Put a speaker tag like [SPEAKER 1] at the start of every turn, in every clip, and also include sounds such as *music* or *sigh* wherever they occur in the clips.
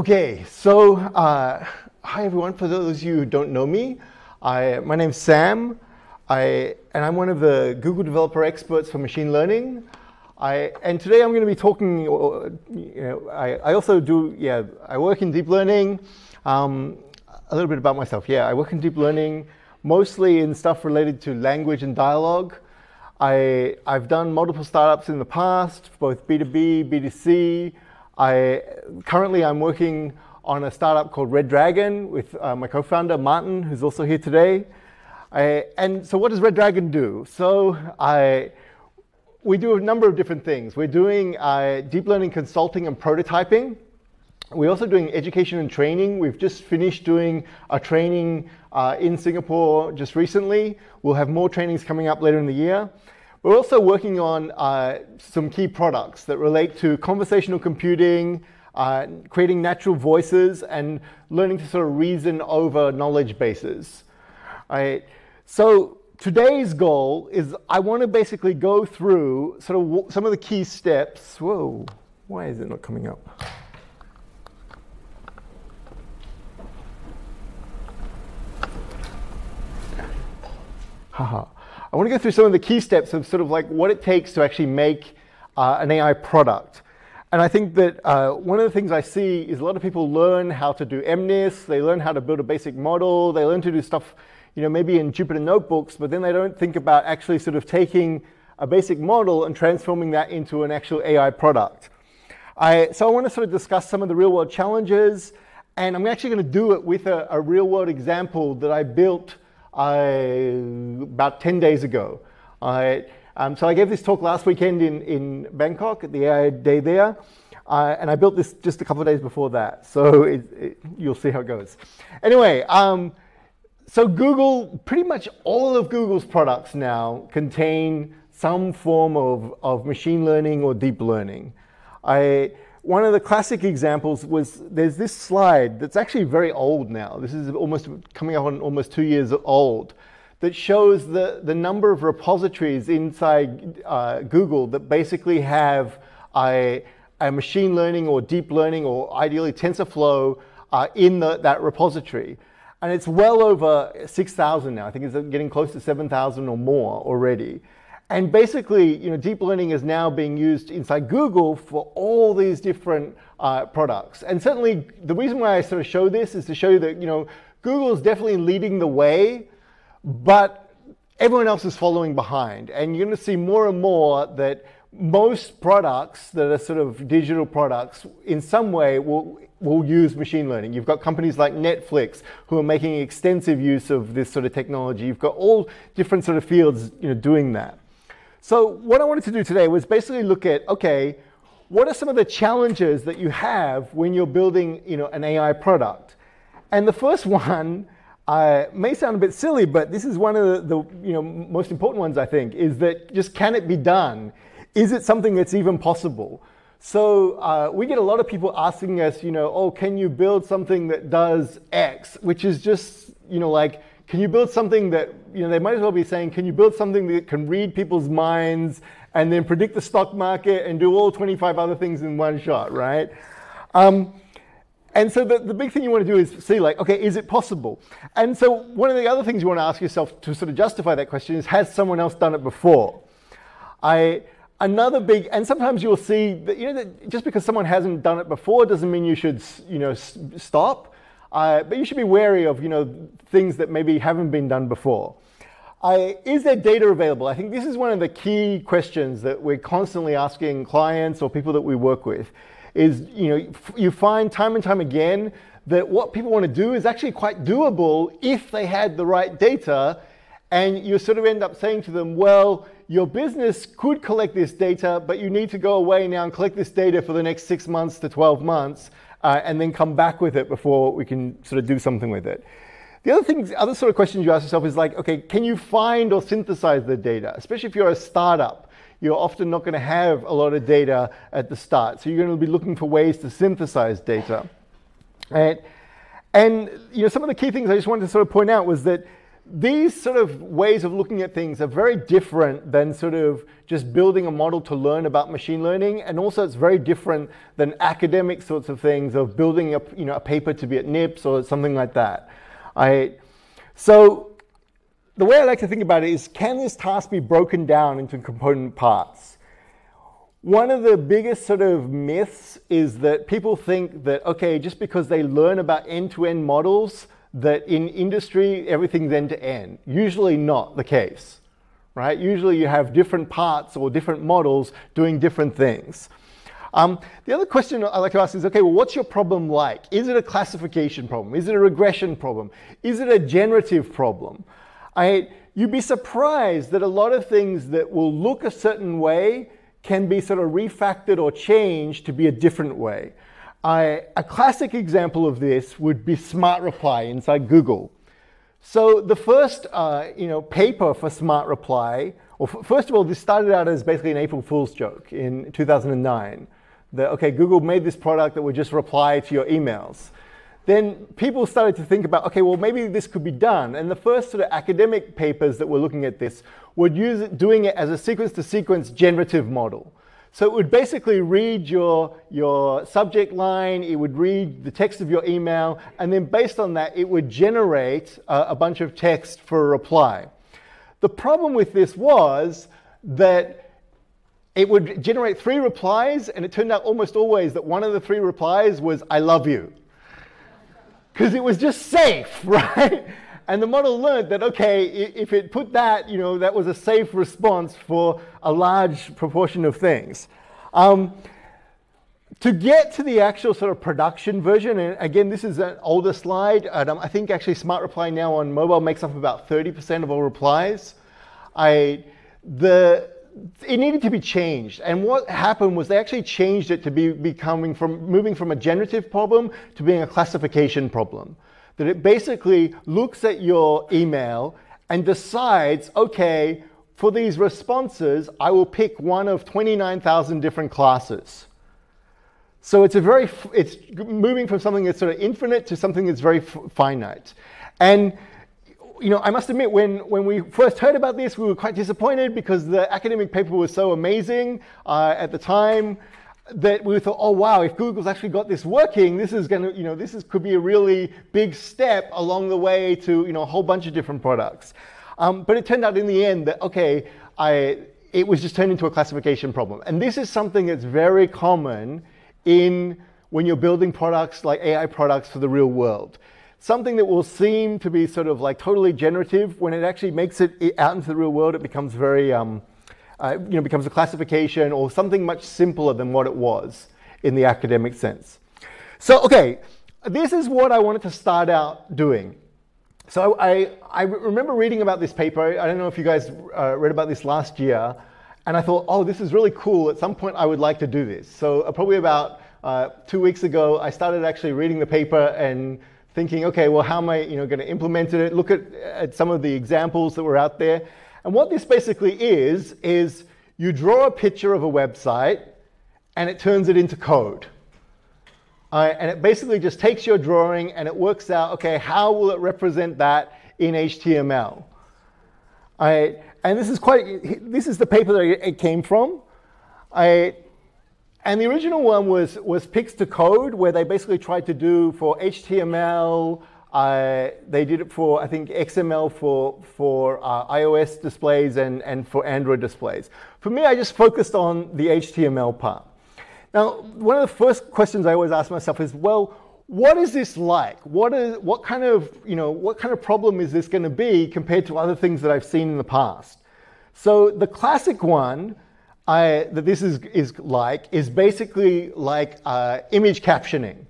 [SPEAKER 1] Okay, so uh, hi everyone. For those of you who don't know me, I, my name's Sam, I, and I'm one of the Google Developer Experts for machine learning. I, and today I'm going to be talking. You know, I, I also do. Yeah, I work in deep learning. Um, a little bit about myself. Yeah, I work in deep learning, mostly in stuff related to language and dialogue. I, I've done multiple startups in the past, both B2B, B2C. I currently I'm working on a startup called Red Dragon with uh, my co-founder Martin, who's also here today. I, and so, what does Red Dragon do? So, I we do a number of different things. We're doing uh, deep learning consulting and prototyping. We're also doing education and training. We've just finished doing a training uh, in Singapore just recently. We'll have more trainings coming up later in the year. We're also working on uh, some key products that relate to conversational computing, uh, creating natural voices, and learning to sort of reason over knowledge bases. Right. So today's goal is I want to basically go through sort of some of the key steps. Whoa, why is it not coming up? Haha. I want to go through some of the key steps of sort of like what it takes to actually make uh, an AI product. And I think that uh, one of the things I see is a lot of people learn how to do MNIST, they learn how to build a basic model, they learn to do stuff, you know, maybe in Jupyter notebooks, but then they don't think about actually sort of taking a basic model and transforming that into an actual AI product. I, so I want to sort of discuss some of the real world challenges, and I'm actually going to do it with a, a real world example that I built about 10 days ago. Um, so I gave this talk last weekend in, in Bangkok at the AI Day there. Uh, and I built this just a couple of days before that. So it, it, you'll see how it goes. Anyway, um, so Google, pretty much all of Google's products now contain some form of, of machine learning or deep learning. I, one of the classic examples was there's this slide that's actually very old now. This is almost coming up on almost two years old that shows the, the number of repositories inside uh, Google that basically have a, a, machine learning or deep learning or ideally TensorFlow uh, in the, that repository. And it's well over 6,000 now. I think it's getting close to 7,000 or more already. And basically, you know, deep learning is now being used inside Google for all these different uh, products. And certainly, the reason why I sort of show this is to show you that you know Google is definitely leading the way, but everyone else is following behind. And you're going to see more and more that most products that are sort of digital products, in some way, will will use machine learning. You've got companies like Netflix who are making extensive use of this sort of technology. You've got all different sort of fields, you know, doing that. So what I wanted to do today was basically look at, okay, what are some of the challenges that you have when you're building you know, an AI product? And the first *laughs* one uh, may sound a bit silly, but this is one of the, the you know, most important ones, I think, is that just can it be done? Is it something that's even possible? So uh, we get a lot of people asking us, you know, oh, can you build something that does X, which is just, you know, like can you build something that, you know, they might as well be saying, can you build something that can read people's minds and then predict the stock market and do all 25 other things in one shot, right? Um, and so the, the big thing you want to do is see like, okay, is it possible? And so one of the other things you want to ask yourself to sort of justify that question is, has someone else done it before? I, another big, and sometimes you'll see that, you know, that just because someone hasn't done it before doesn't mean you should, you know, stop. Uh, but you should be wary of you know things that maybe haven't been done before. Is there data available? I think this is one of the key questions that we're constantly asking clients or people that we work with. Is you know you find time and time again that what people want to do is actually quite doable if they had the right data, and you sort of end up saying to them, well, your business could collect this data, but you need to go away now and collect this data for the next six months to 12 months uh, and then come back with it before we can sort of do something with it. The other things, other sort of questions you ask yourself is like, okay, can you find or synthesize the data? Especially if you're a startup, you're often not going to have a lot of data at the start. So you're going to be looking for ways to synthesize data. Right? And you know, some of the key things I just wanted to sort of point out was that these sort of ways of looking at things are very different than sort of just building a model to learn about machine learning. And also it's very different than academic sorts of things of building a, you know, a paper to be at NIPS or something like that. I, so the way I like to think about it is, can this task be broken down into component parts? One of the biggest sort of myths is that people think that, okay, just because they learn about end-to-end models, that in industry, everything's end to end. Usually not the case, right? Usually you have different parts or different models doing different things. Um, the other question I like to ask is, okay, well, what's your problem like? Is it a classification problem? Is it a regression problem? Is it a generative problem? I, you'd be surprised that a lot of things that will look a certain way can be sort of refactored or changed to be a different way. I, a classic example of this would be Smart Reply inside Google. So the first uh, you know, paper for Smart Reply, well, first of all, this started out as basically an April Fool's joke in 2009. That, okay, Google made this product that would just reply to your emails. Then people started to think about, okay, well, maybe this could be done. And the first sort of academic papers that were looking at this were use doing it as a sequence-to-sequence -sequence generative model. So it would basically read your, your subject line, it would read the text of your email, and then based on that, it would generate a, a bunch of text for a reply. The problem with this was that it would generate three replies, and it turned out almost always that one of the three replies was, I love you. Because it was just safe, *laughs* right? And the model learned that, okay, if it put that, you know, that was a safe response for a large proportion of things. Um, to get to the actual sort of production version, and again, this is an older slide. Um, I think actually Smart Reply now on mobile makes up about 30% of all replies. I, the, it needed to be changed. And what happened was they actually changed it to be becoming from moving from a generative problem to being a classification problem that it basically looks at your email and decides, okay, for these responses, I will pick one of 29,000 different classes. So it's a very, it's moving from something that's sort of infinite to something that's very finite. And you know, I must admit, when, when we first heard about this, we were quite disappointed because the academic paper was so amazing uh, at the time that we thought, oh wow, if Google's actually got this working, this is going to, you know, this is, could be a really big step along the way to, you know, a whole bunch of different products. Um, but it turned out in the end that, okay, I, it was just turned into a classification problem. And this is something that's very common in when you're building products like AI products for the real world. Something that will seem to be sort of like totally generative, when it actually makes it out into the real world, it becomes very, um, uh, you know, becomes a classification or something much simpler than what it was in the academic sense. So, okay, this is what I wanted to start out doing. So I, I remember reading about this paper. I don't know if you guys uh, read about this last year. And I thought, oh, this is really cool. At some point, I would like to do this. So uh, probably about uh, two weeks ago, I started actually reading the paper and thinking, okay, well, how am I you know, going to implement it? Look at, at some of the examples that were out there. And what this basically is, is you draw a picture of a website and it turns it into code. Uh, and it basically just takes your drawing and it works out, okay, how will it represent that in HTML? I, and this is quite, this is the paper that it came from. I, and the original one was, was Pix to Code, where they basically tried to do for HTML, uh, they did it for, I think, XML for, for uh, iOS displays and, and for Android displays. For me, I just focused on the HTML part. Now, one of the first questions I always ask myself is, well, what is this like? What, is, what, kind of, you know, what kind of problem is this going to be compared to other things that I've seen in the past? So the classic one I, that this is, is like is basically like uh, image captioning.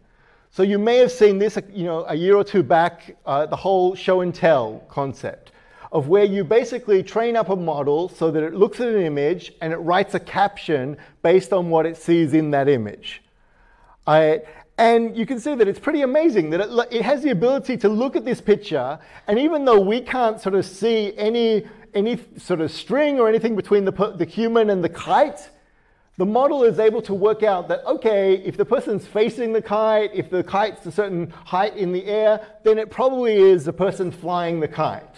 [SPEAKER 1] So you may have seen this, you know, a year or two back, uh, the whole show and tell concept of where you basically train up a model so that it looks at an image and it writes a caption based on what it sees in that image. I, and you can see that it's pretty amazing that it, it has the ability to look at this picture, and even though we can't sort of see any, any sort of string or anything between the, the human and the kite, the model is able to work out that, okay, if the person's facing the kite, if the kite's a certain height in the air, then it probably is the person flying the kite.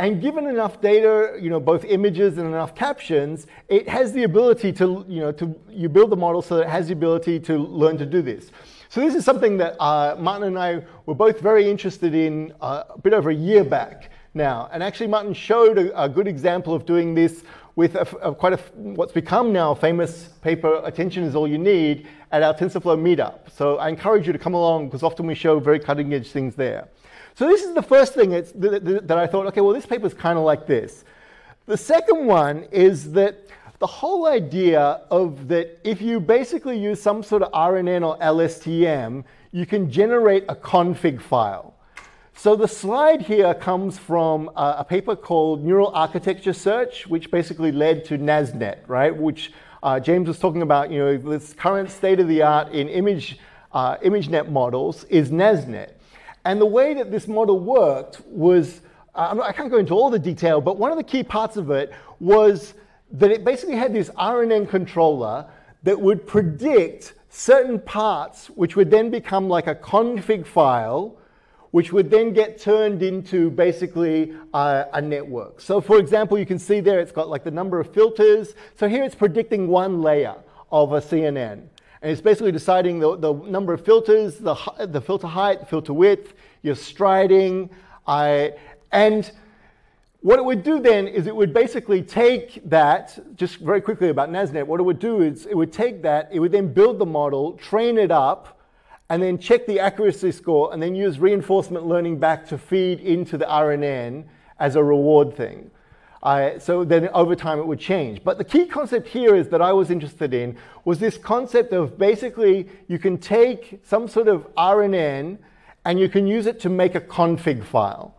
[SPEAKER 1] And given enough data, you know, both images and enough captions, it has the ability to, you know, to you build the model so that it has the ability to learn to do this. So this is something that uh, Martin and I were both very interested in uh, a bit over a year back now. And actually Martin showed a, a good example of doing this with a, a, quite a, what's become now a famous paper, Attention is All You Need, at our TensorFlow meetup. So I encourage you to come along because often we show very cutting edge things there. So this is the first thing that, that I thought, okay, well, this paper is kind of like this. The second one is that the whole idea of that if you basically use some sort of RNN or LSTM, you can generate a config file. So the slide here comes from a, paper called Neural Architecture Search, which basically led to NASNet, right? Which uh, James was talking about, you know, this current state of the art in image, uh, ImageNet models is NASNet. And the way that this model worked was, uh, I can't go into all the detail, but one of the key parts of it was that it basically had this RNN controller that would predict certain parts, which would then become like a config file which would then get turned into basically a, a network. So for example, you can see there it's got like the number of filters. So here it's predicting one layer of a CNN. And it's basically deciding the, the number of filters, the, the filter height, filter width, your striding. Uh, and what it would do then is it would basically take that, just very quickly about NASNet, what it would do is it would take that, it would then build the model, train it up, and then check the accuracy score, and then use reinforcement learning back to feed into the RNN as a reward thing. Uh, so then over time it would change. But the key concept here is that I was interested in was this concept of basically you can take some sort of RNN and you can use it to make a config file.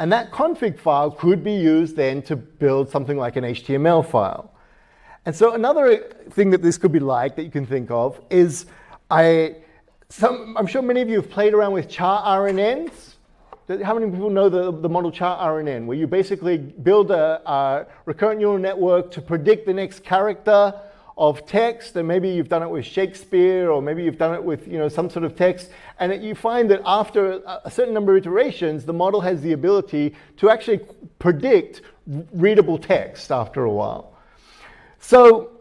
[SPEAKER 1] And that config file could be used then to build something like an HTML file. And so another thing that this could be like that you can think of is I, some, I'm sure many of you have played around with char RNNs. How many people know the, the model char RNN, where you basically build a, a recurrent neural network to predict the next character of text, and maybe you've done it with Shakespeare, or maybe you've done it with you know some sort of text, and it, you find that after a certain number of iterations, the model has the ability to actually predict readable text after a while. So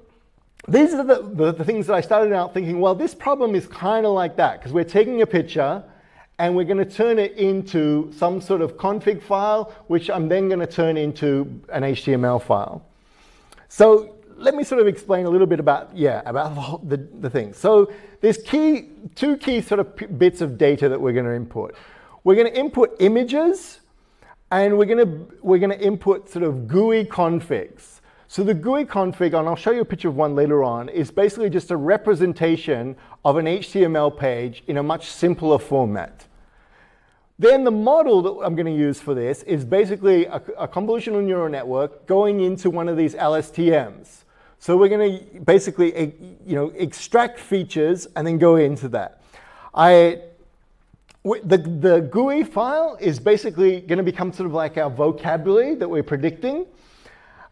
[SPEAKER 1] these are the, the, the, things that I started out thinking, well, this problem is kind of like that, because we're taking a picture and we're going to turn it into some sort of config file, which I'm then going to turn into an HTML file. So let me sort of explain a little bit about, yeah, about the, the thing. So there's key, two key sort of bits of data that we're going to input. We're going to input images, and we're going to, we're going to input sort of GUI configs. So the GUI config, and I'll show you a picture of one later on, is basically just a representation of an HTML page in a much simpler format. Then the model that I'm going to use for this is basically a, a convolutional neural network going into one of these LSTMs. So we're going to basically you know, extract features and then go into that. I, the, the GUI file is basically going to become sort of like our vocabulary that we're predicting.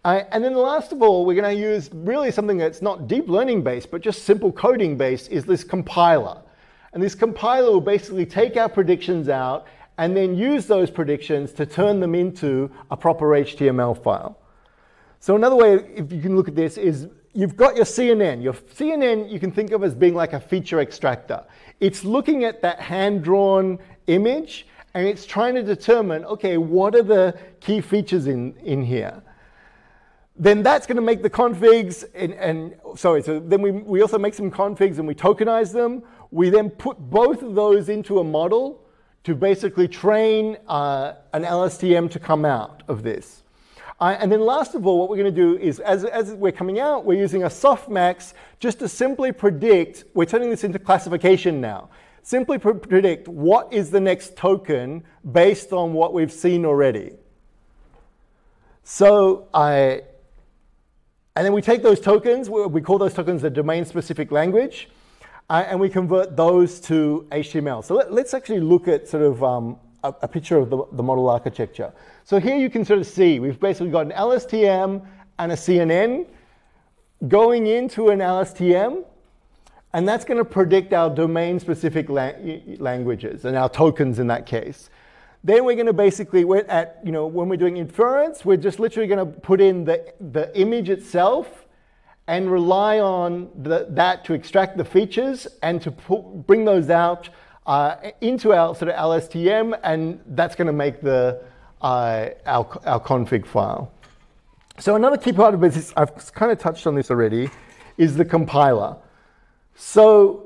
[SPEAKER 1] Uh, and then last of all, we're going to use really something that's not deep learning based, but just simple coding based, is this compiler. And this compiler will basically take our predictions out and then use those predictions to turn them into a proper HTML file. So another way, if you can look at this, is you've got your CNN. Your CNN you can think of as being like a feature extractor. It's looking at that hand-drawn image and it's trying to determine, okay, what are the key features in, in here? Then that's going to make the configs, and, and, sorry, so then we, we also make some configs and we tokenize them. We then put both of those into a model to basically train uh, an LSTM to come out of this. Uh, and then last of all, what we're going to do is, as, as we're coming out, we're using a softmax just to simply predict, we're turning this into classification now, simply pr predict what is the next token based on what we've seen already. So I, and then we take those tokens, we call those tokens the domain-specific language, uh, and we convert those to HTML. So let, us actually look at sort of um, a, a, picture of the, the model architecture. So here you can sort of see, we've basically got an LSTM and a CNN going into an LSTM, and that's going to predict our domain-specific la languages and our tokens in that case. Then we're going to basically, we're at, you know, when we're doing inference, we're just literally going to put in the, the image itself and rely on the, that to extract the features and to put, bring those out uh, into our sort of LSTM, and that's going to make the uh, our, our config file. So another key part of this, I've kind of touched on this already, is the compiler. So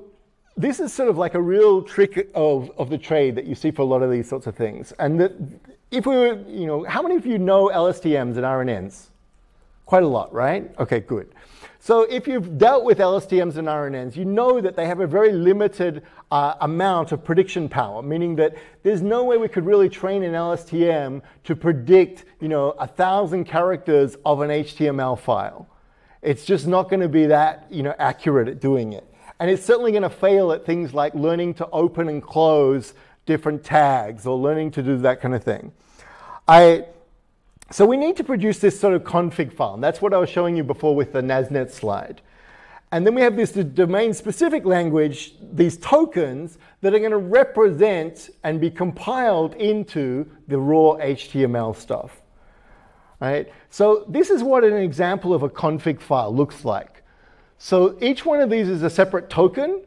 [SPEAKER 1] this is sort of like a real trick of, of the trade that you see for a lot of these sorts of things. And that if we were, you know, how many of you know LSTMs and RNNs? Quite a lot, right? Okay, good. So if you've dealt with LSTMs and RNNs, you know that they have a very limited uh, amount of prediction power, meaning that there's no way we could really train an LSTM to predict, you know, a thousand characters of an HTML file. It's just not going to be that, you know, accurate at doing it. And it's certainly going to fail at things like learning to open and close different tags or learning to do that kind of thing. I, so we need to produce this sort of config file. And that's what I was showing you before with the NASNet slide. And then we have this domain-specific language, these tokens, that are going to represent and be compiled into the raw HTML stuff. Right? So this is what an example of a config file looks like. So each one of these is a separate token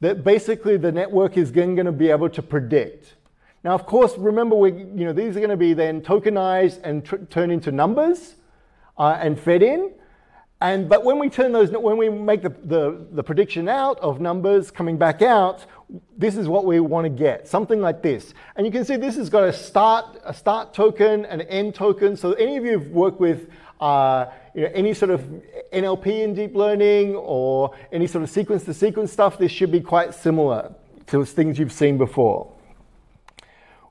[SPEAKER 1] that basically the network is then going to be able to predict. Now, of course, remember, we, you know, these are going to be then tokenized and turned into numbers uh, and fed in. And, but when we turn those, when we make the, the, the prediction out of numbers coming back out, this is what we want to get, something like this. And you can see this has got a start, a start token, an end token. So any of you who've worked with uh, you know, any sort of NLP in deep learning or any sort of sequence to sequence stuff, this should be quite similar to things you've seen before.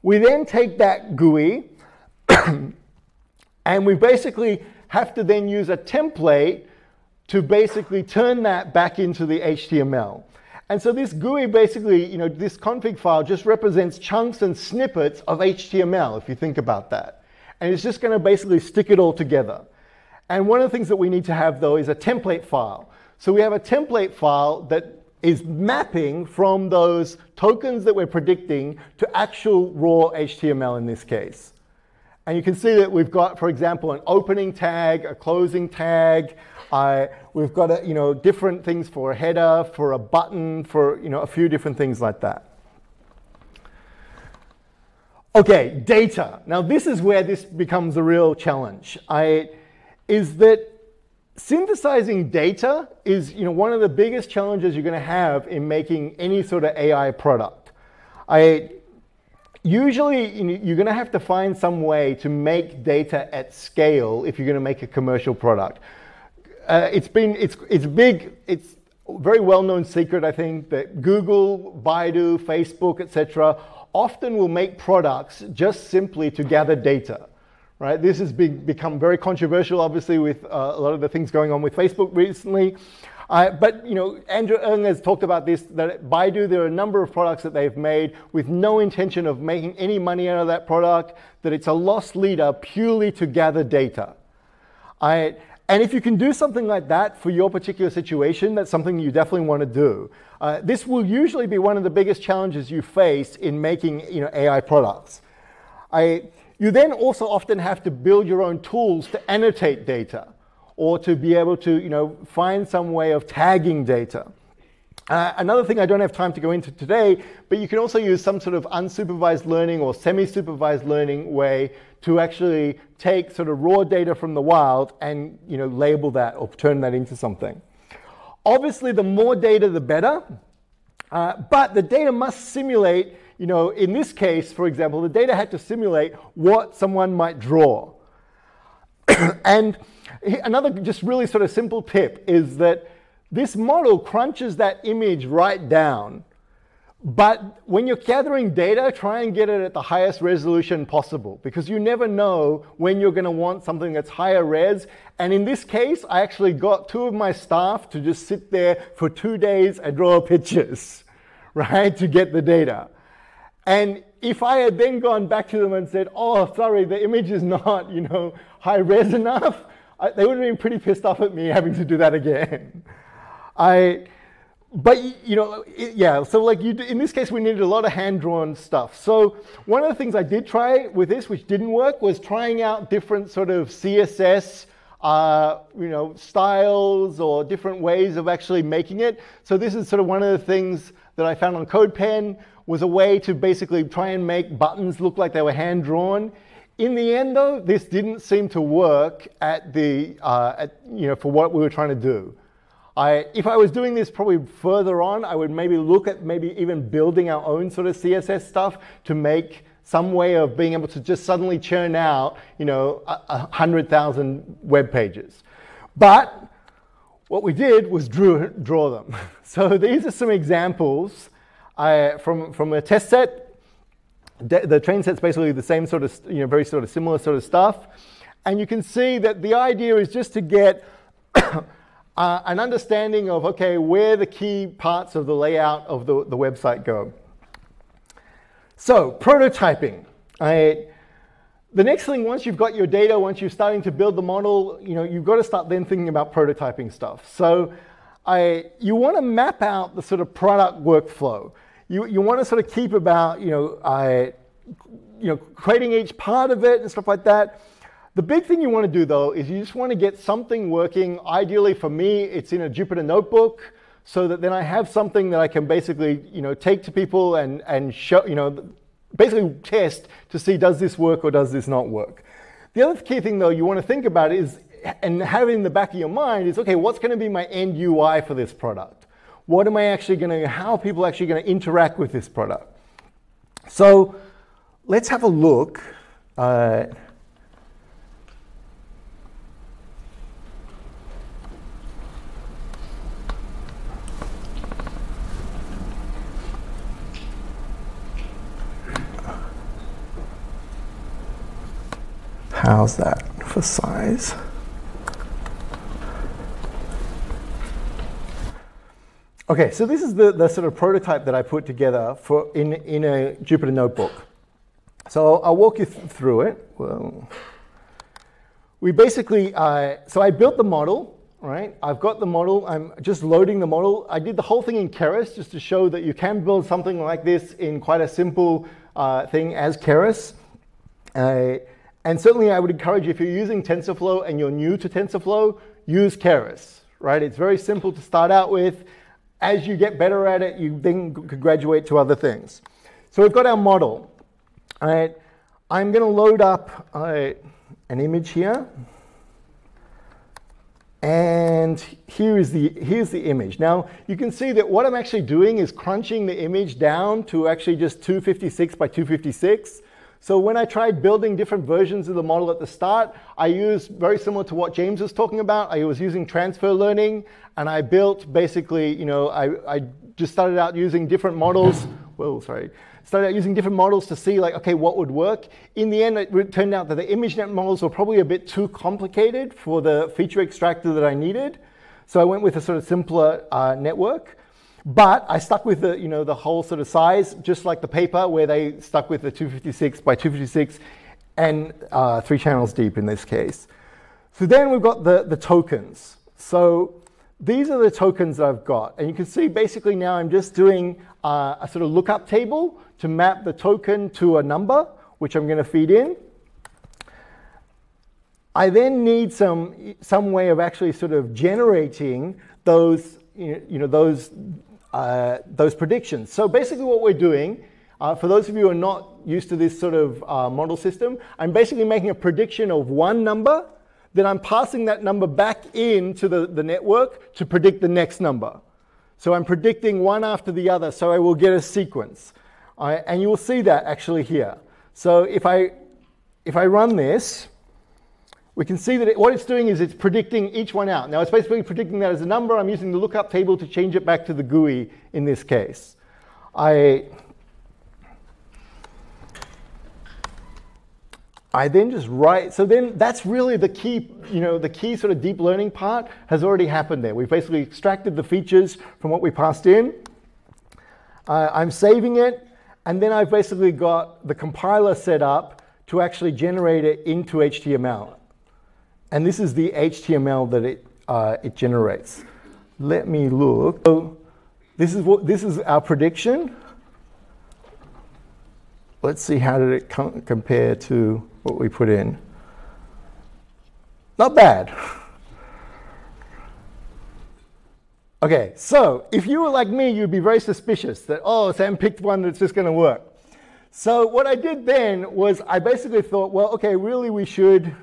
[SPEAKER 1] We then take that GUI *coughs* and we basically have to then use a template to basically turn that back into the HTML. And so this GUI basically, you know, this config file just represents chunks and snippets of HTML, if you think about that. And it's just going to basically stick it all together. And one of the things that we need to have, though, is a template file. So we have a template file that is mapping from those tokens that we're predicting to actual raw HTML in this case. And you can see that we've got, for example, an opening tag, a closing tag. Uh, we've got a, you know, different things for a header, for a button, for you know, a few different things like that. Okay, data. Now this is where this becomes a real challenge. I, is that synthesizing data is you know, one of the biggest challenges you're going to have in making any sort of AI product. I, usually you're going to have to find some way to make data at scale if you're going to make a commercial product. Uh, it's been it's it's big it's very well-known secret I think that Google, Baidu, Facebook, etc. often will make products just simply to gather data right? This has become very controversial, obviously, with uh, a lot of the things going on with Facebook recently. Uh, but you know, Andrew Ng has talked about this, that at Baidu there are a number of products that they've made with no intention of making any money out of that product, that it's a loss leader purely to gather data. I, and if you can do something like that for your particular situation, that's something you definitely want to do. Uh, this will usually be one of the biggest challenges you face in making you know, AI products. I, you then also often have to build your own tools to annotate data or to be able to you know, find some way of tagging data. Uh, another thing I don't have time to go into today, but you can also use some sort of unsupervised learning or semi-supervised learning way to actually take sort of raw data from the wild and you know, label that or turn that into something. Obviously, the more data, the better, uh, but the data must simulate you know, in this case, for example, the data had to simulate what someone might draw. *clears throat* and another just really sort of simple tip is that this model crunches that image right down. But when you're gathering data, try and get it at the highest resolution possible because you never know when you're going to want something that's higher res. And in this case, I actually got two of my staff to just sit there for two days and draw pictures, *laughs* right, to get the data. And if I had then gone back to them and said, oh, sorry, the image is not, you know, high res enough, I, they would have been pretty pissed off at me having to do that again. *laughs* I, but you know, it, yeah. So like you, in this case, we needed a lot of hand-drawn stuff. So one of the things I did try with this, which didn't work, was trying out different sort of CSS, uh, you know, styles or different ways of actually making it. So this is sort of one of the things that I found on CodePen was a way to basically try and make buttons look like they were hand-drawn. In the end, though, this didn't seem to work at the, uh, at, you know, for what we were trying to do. I, if I was doing this probably further on, I would maybe look at maybe even building our own sort of CSS stuff to make some way of being able to just suddenly churn out, you know, a, a hundred thousand web pages. But what we did was drew, draw them. *laughs* So these are some examples uh, from, from a test set. The train set's basically the same sort of, you know, very sort of similar sort of stuff. And you can see that the idea is just to get *coughs* uh, an understanding of, okay, where the key parts of the layout of the, the website go. So, prototyping. I, the next thing, once you've got your data, once you're starting to build the model, you know, you've got to start then thinking about prototyping stuff. So, I, you want to map out the sort of product workflow. You, you want to sort of keep about, you know, I, you know, creating each part of it and stuff like that. The big thing you want to do though is you just want to get something working. Ideally for me, it's in a Jupyter notebook so that then I have something that I can basically, you know, take to people and, and show, you know, basically test to see does this work or does this not work. The other key thing though you want to think about is, and have in the back of your mind is, okay, what's going to be my end UI for this product? What am I actually going to, how are people actually going to interact with this product? So let's have a look. Uh, How's that for size? Okay, so this is the, the sort of prototype that I put together for in, in a Jupyter notebook. So I'll walk you th through it. Well, we basically, uh, so I built the model, right? I've got the model, I'm just loading the model. I did the whole thing in Keras just to show that you can build something like this in quite a simple uh, thing as Keras. Uh, and certainly I would encourage you, if you're using TensorFlow and you're new to TensorFlow, use Keras, right? It's very simple to start out with. As you get better at it, you then could graduate to other things. So we've got our model. All right, I'm going to load up uh, an image here. And here is the, here's the image. Now, you can see that what I'm actually doing is crunching the image down to actually just 256 by 256. So when I tried building different versions of the model at the start, I used very similar to what James was talking about. I was using transfer learning and I built basically, you know, I, I just started out using different models. Whoa, sorry. Started out using different models to see like, okay, what would work. In the end, it turned out that the ImageNet models were probably a bit too complicated for the feature extractor that I needed. So I went with a sort of simpler uh, network. But I stuck with the, you know, the whole sort of size, just like the paper where they stuck with the 256 by 256 and uh, three channels deep in this case. So then we've got the, the tokens. So these are the tokens that I've got. And you can see basically now I'm just doing uh, a sort of lookup table to map the token to a number, which I'm going to feed in. I then need some, some way of actually sort of generating those, you know, those uh, those predictions. So basically what we're doing, uh, for those of you who are not used to this sort of uh, model system, I'm basically making a prediction of one number, then I'm passing that number back into the, the network to predict the next number. So I'm predicting one after the other, so I will get a sequence. and you will see that actually here. So if I, if I run this, we can see that it, what it's doing is it's predicting each one out. Now it's basically predicting that as a number. I'm using the lookup table to change it back to the GUI in this case. I, I then just write, so then that's really the key, you know, the key sort of deep learning part has already happened there. We've basically extracted the features from what we passed in. Uh, I'm saving it, and then I've basically got the compiler set up to actually generate it into HTML. And this is the HTML that it, uh, it generates. Let me look. So this is what this is our prediction. Let's see how did it com compare to what we put in. Not bad. Okay, so if you were like me, you'd be very suspicious that, oh, Sam picked one that's just going to work. So what I did then was I basically thought, well, okay, really we should,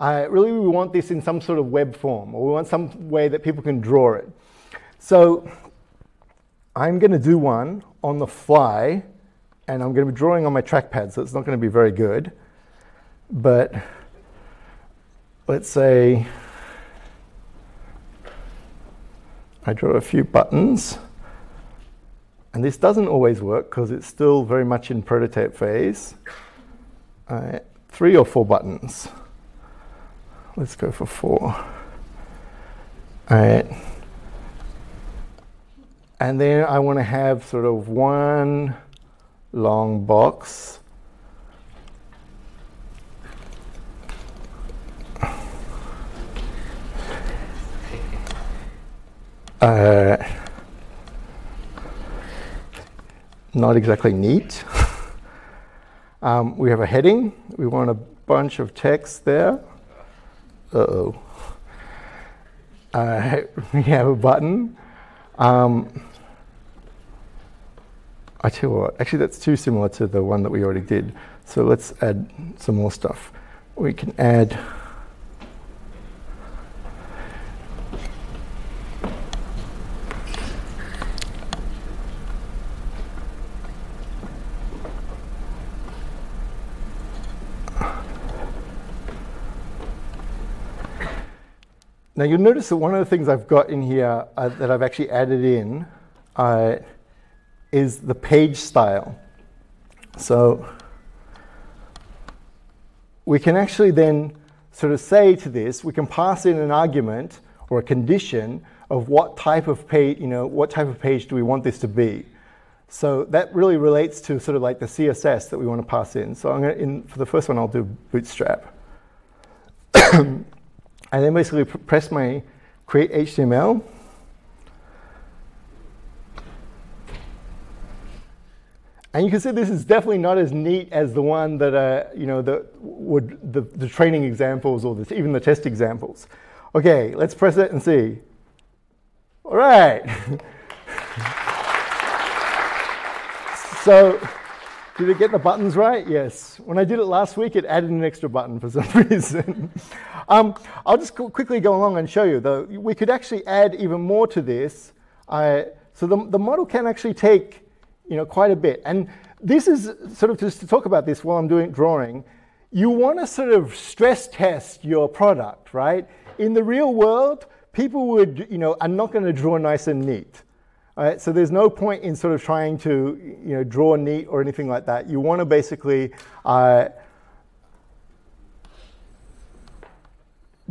[SPEAKER 1] really we want this in some sort of web form, or we want some way that people can draw it. So I'm going to do one on the fly, and I'm going to be drawing on my trackpad, so it's not going to be very good. But let's say I draw a few buttons. And this doesn't always work because it's still very much in prototype phase. Uh, three or four buttons. Let's go for four. All right. And then I want to have sort of one long box Uh, not exactly neat. *laughs* um, we have a heading. We want a bunch of text there. Uh-oh. Uh, *laughs* we have a button. Um, I tell you what, actually that's too similar to the one that we already did. So let's add some more stuff. We can add Now you'll notice that one of the things I've got in here uh, that I've actually added in uh, is the page style. So we can actually then sort of say to this, we can pass in an argument or a condition of what type of page, you know, what type of page do we want this to be. So that really relates to sort of like the CSS that we want to pass in. So I'm going to, in, for the first one, I'll do Bootstrap. I then basically press my create HTML. And you can see this is definitely not as neat as the one that, uh, you know, the, would, the, the training examples or the, even the test examples. Okay, let's press it and see. All right. *laughs* so did it get the buttons right? Yes. When I did it last week, it added an extra button for some *laughs* reason. um, I'll just quickly go along and show you. Though we could actually add even more to this. Uh, so the, the model can actually take you know, quite a bit. And this is sort of just to talk about this while I'm doing drawing. You want to sort of stress test your product, right? In the real world, people would, you know, are not going to draw nice and neat. Right, so there's no point in sort of trying to you know, draw neat or anything like that. You want to basically uh,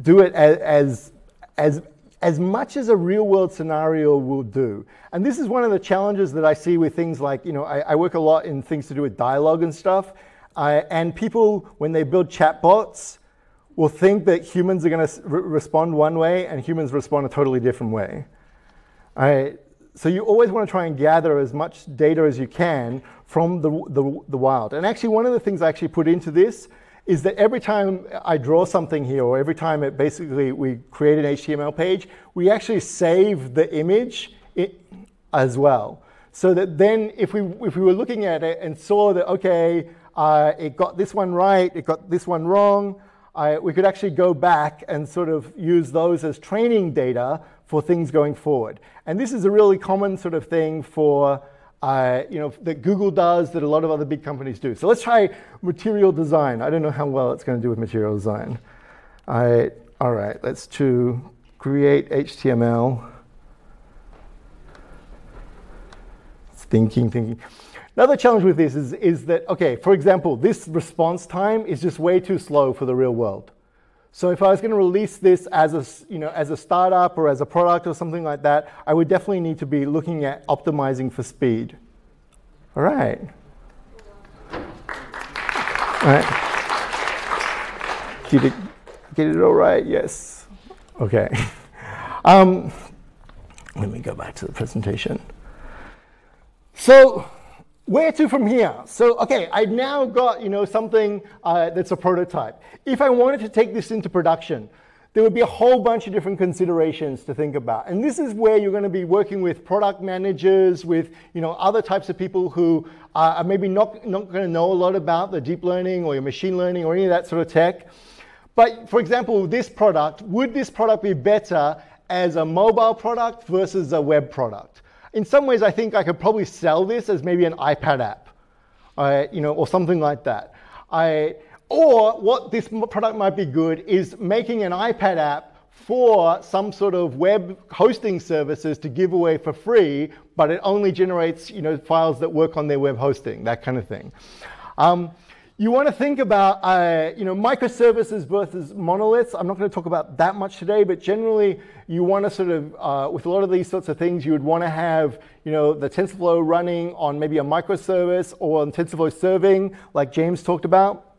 [SPEAKER 1] do it as, as, as, as much as a real world scenario will do. And this is one of the challenges that I see with things like, you know, I, I work a lot in things to do with dialogue and stuff. Uh, and people, when they build chatbots, will think that humans are going to re respond one way and humans respond a totally different way. All right so you always want to try and gather as much data as you can from the, the, the, wild. And actually, one of the things I actually put into this is that every time I draw something here, or every time it basically we create an HTML page, we actually save the image as well. So that then if we, if we were looking at it and saw that, okay, uh, it got this one right, it got this one wrong, uh, we could actually go back and sort of use those as training data for things going forward. And this is a really common sort of thing for, uh, you know, that Google does, that a lot of other big companies do. So let's try material design. I don't know how well it's going to do with material design. I, all right, let's to create HTML. It's thinking, thinking. Another challenge with this is, is that, okay, for example, this response time is just way too slow for the real world. So if I was going to release this as a, you know, as a startup or as a product or something like that, I would definitely need to be looking at optimizing for speed. All right. All right. Did it get it all right? Yes. Okay. *laughs* Um, let me go back to the presentation. So where to from here? So, okay, I've now got, you know, something uh, that's a prototype. If I wanted to take this into production, there would be a whole bunch of different considerations to think about. And this is where you're going to be working with product managers, with, you know, other types of people who are maybe not, not going to know a lot about the deep learning or your machine learning or any of that sort of tech. But for example, this product, would this product be better as a mobile product versus a web product? In some ways, I think I could probably sell this as maybe an iPad app, uh, you know, or something like that. I, or what this product might be good is making an iPad app for some sort of web hosting services to give away for free, but it only generates you know, files that work on their web hosting, that kind of thing. Um, you want to think about uh, you know, microservices versus monoliths. I'm not going to talk about that much today, but generally you want to sort of, uh, with a lot of these sorts of things, you would want to have you know, the TensorFlow running on maybe a microservice or on TensorFlow serving, like James talked about.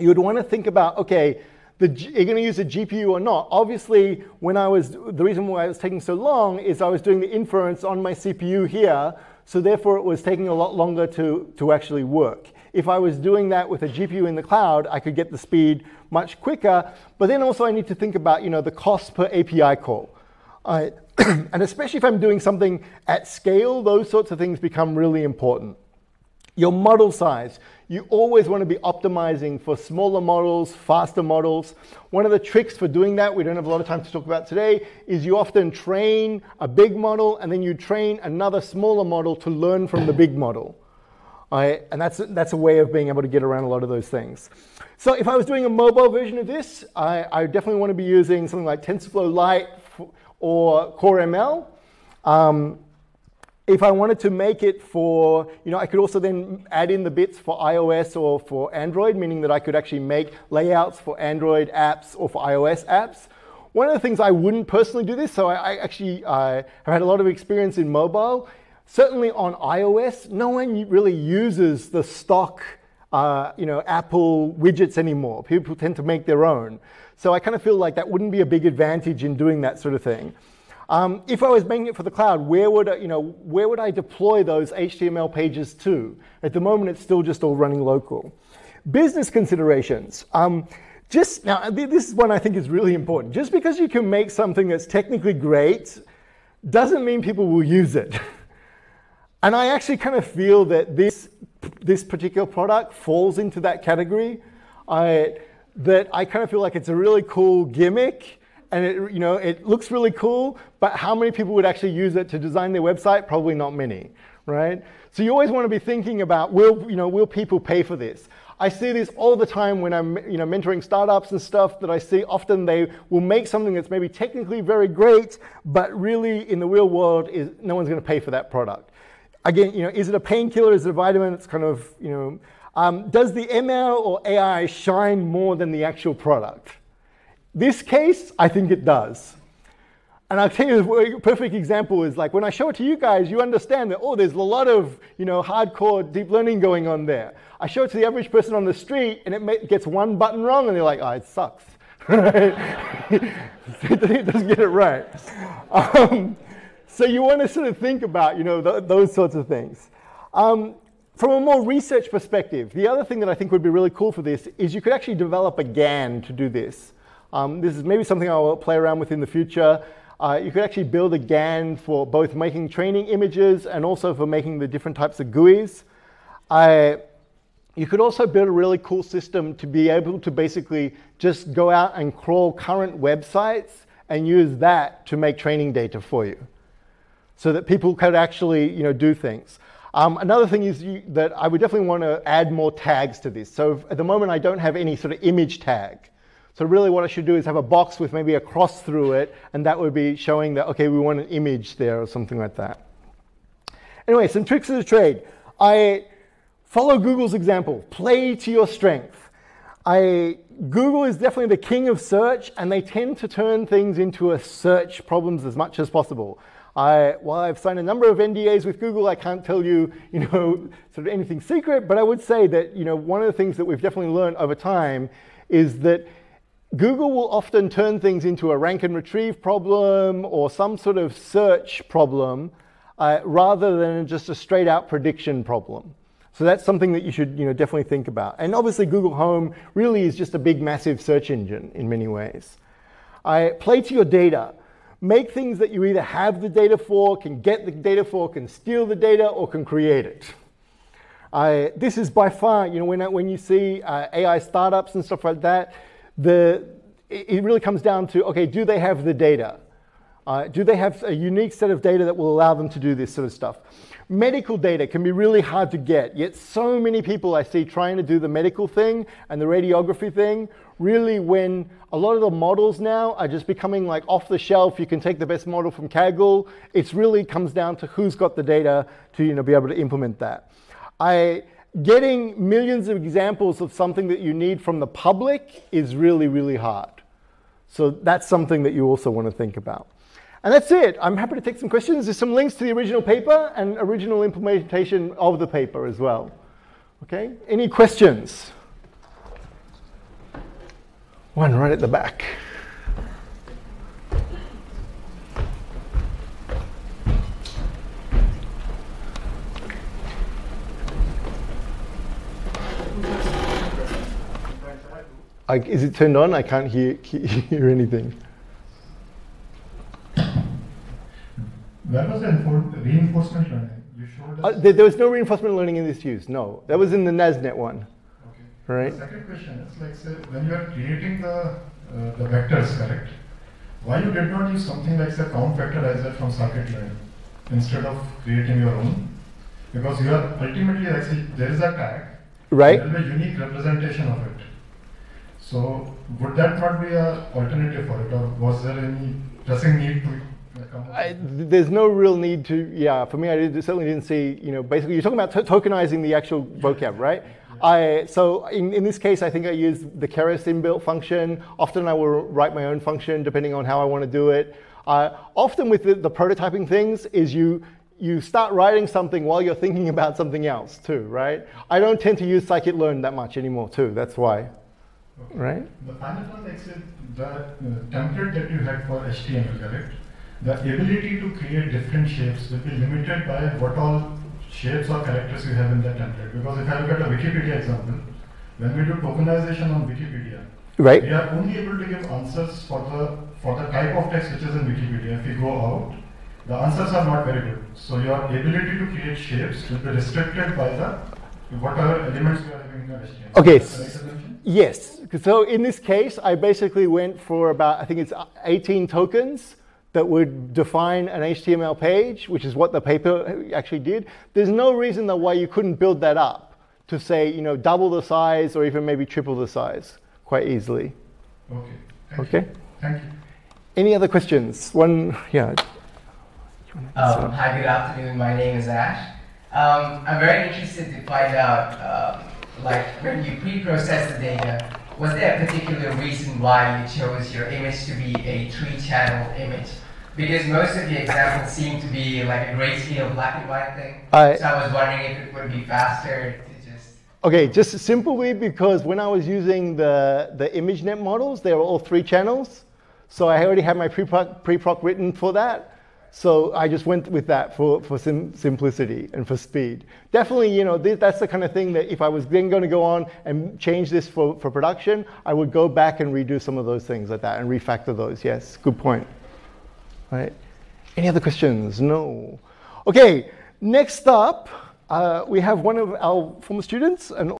[SPEAKER 1] You would want to think about, okay, the, you're going to use a GPU or not. Obviously, when I was, the reason why it was taking so long is I was doing the inference on my CPU here, so therefore it was taking a lot longer to, to actually work. If I was doing that with a GPU in the cloud, I could get the speed much quicker. But then also I need to think about you know, the cost per API call. *clears throat* And especially if I'm doing something at scale, those sorts of things become really important. Your model size. You always want to be optimizing for smaller models, faster models. One of the tricks for doing that, we don't have a lot of time to talk about today, is you often train a big model and then you train another smaller model to learn from the big model. I, and that's, that's a way of being able to get around a lot of those things. So if I was doing a mobile version of this, I, I definitely want to be using something like TensorFlow Lite or Core ML. Um, if I wanted to make it for, you know, I could also then add in the bits for iOS or for Android, meaning that I could actually make layouts for Android apps or for iOS apps. One of the things I wouldn't personally do this, so I, I actually uh, have had a lot of experience in mobile, Certainly on iOS, no one really uses the stock uh, you know, Apple widgets anymore. People tend to make their own. So I kind of feel like that wouldn't be a big advantage in doing that sort of thing. Um, if I was making it for the cloud, where would, I, you know, where would I deploy those HTML pages to? At the moment, it's still just all running local. Business considerations. Um, just now, this is one I think is really important. Just because you can make something that's technically great doesn't mean people will use it. *laughs* And I actually kind of feel that this, this particular product falls into that category. I, that I kind of feel like it's a really cool gimmick and it, you know, it looks really cool, but how many people would actually use it to design their website? Probably not many, right? So you always want to be thinking about, will, you know, will people pay for this? I see this all the time when I'm you know, mentoring startups and stuff that I see often they will make something that's maybe technically very great, but really in the real world is no one's going to pay for that product again, you know, is it a painkiller? Is it a vitamin? It's kind of, you know, um, does the ML or AI shine more than the actual product? This case, I think it does. And I'll tell you a perfect example is like when I show it to you guys, you understand that, oh, there's a lot of, you know, hardcore deep learning going on there. I show it to the average person on the street and it gets one button wrong and they're like, oh, it sucks. *laughs* it doesn't get it right. Um, so you want to sort of think about, you know, th those sorts of things. Um, from a more research perspective, the other thing that I think would be really cool for this is you could actually develop a GAN to do this. Um, this is maybe something I'll play around with in the future. Uh, you could actually build a GAN for both making training images and also for making the different types of GUIs. Uh, you could also build a really cool system to be able to basically just go out and crawl current websites and use that to make training data for you so that people could actually you know, do things. Um, another thing is you, that I would definitely want to add more tags to this. So at the moment, I don't have any sort of image tag. So really what I should do is have a box with maybe a cross through it, and that would be showing that, okay, we want an image there or something like that. Anyway, some tricks of the trade. I follow Google's example, play to your strength. I, Google is definitely the king of search, and they tend to turn things into a search problems as much as possible. I, while I've signed a number of NDAs with Google, I can't tell you, you know, *laughs* sort of anything secret, but I would say that, you know, one of the things that we've definitely learned over time is that Google will often turn things into a rank and retrieve problem or some sort of search problem uh, rather than just a straight out prediction problem. So that's something that you should you know, definitely think about. And obviously Google Home really is just a big massive search engine in many ways. I play to your data. Make things that you either have the data for, can get the data for, can steal the data, or can create it. I, this is by far, you know, when, when you see uh, AI startups and stuff like that, the, it really comes down to, okay, do they have the data? Uh, do they have a unique set of data that will allow them to do this sort of stuff? Medical data can be really hard to get, yet so many people I see trying to do the medical thing and the radiography thing, really when a lot of the models now are just becoming like off the shelf, you can take the best model from Kaggle, it really comes down to who's got the data to you know, be able to implement that. I, getting millions of examples of something that you need from the public is really, really hard. So that's something that you also want to think about. And that's it. I'm happy to take some questions. There's some links to the original paper and original implementation of the paper as well. Okay, any questions? One right at the back. I, is it turned on? I can't hear, *laughs* hear anything.
[SPEAKER 2] Where was the reinforcement learning? You showed
[SPEAKER 1] uh, there, there, was no reinforcement learning in this use, no. That was in the NASNet one.
[SPEAKER 2] Okay.
[SPEAKER 1] Right?
[SPEAKER 2] The second question is like, say, when you are creating the, uh, the vectors, correct? Why you did not use something like, say, count vectorizer from scikit-learn instead of creating your own? Because you are ultimately, like, say, there is a tag.
[SPEAKER 1] Right.
[SPEAKER 2] There will be a unique representation of it. So would that not be an alternative for it, or was there any pressing need to
[SPEAKER 1] I, there's no real need to, yeah, for me, I did, certainly didn't see, you know, basically you're talking about tokenizing the actual vocab, right? I, so in, in this case, I think I use the Keras inbuilt function. Often I will write my own function depending on how I want to do it. Uh, often with the, the, prototyping things is you, you start writing something while you're thinking *laughs* about something else too, right? I don't tend to use scikit-learn that much anymore too, that's why. Okay. Right?
[SPEAKER 2] The final one it the uh, template that you had for HTML, correct? The ability to create different shapes will be limited by what all shapes or characters you have in that template. Because if I look at a Wikipedia example, when we do tokenization on Wikipedia,
[SPEAKER 1] right.
[SPEAKER 2] we are only able to give answers for the for the type of text which is in Wikipedia. If we go out, the answers are not very good. So your ability to create shapes will be restricted by the whatever elements you are having in the HTML.
[SPEAKER 1] Okay. Yes. So in this case, I basically went for about I think it's 18 tokens that would define an HTML page, which is what the paper actually did, there's no reason that why you couldn't build that up to say, you know, double the size or even maybe triple the size quite easily.
[SPEAKER 2] Okay. Thank
[SPEAKER 1] okay.
[SPEAKER 2] You. Thank you.
[SPEAKER 1] Any other questions? One, yeah.
[SPEAKER 3] Um, hi, good afternoon. My name is Ash. Um, I'm very interested to find out, um, like, when you pre-process the data, was there a particular reason why you chose your image to be a three-channel image? Because most of the examples seem to be like a grayscale black and white thing. I, so I was wondering if it would be faster to just...
[SPEAKER 1] Okay, just simply because when I was using the, the ImageNet models, they were all three channels. So I already had my pre-proc, pre-proc written for that. So I just went with that for, for sim simplicity and for speed. Definitely, you know, th that's the kind of thing that if I was then going to go on and change this for, for production, I would go back and redo some of those things like that and refactor those. Yes, good point. Right? Any other questions? No. Okay, next up, uh, we have one of our former students, an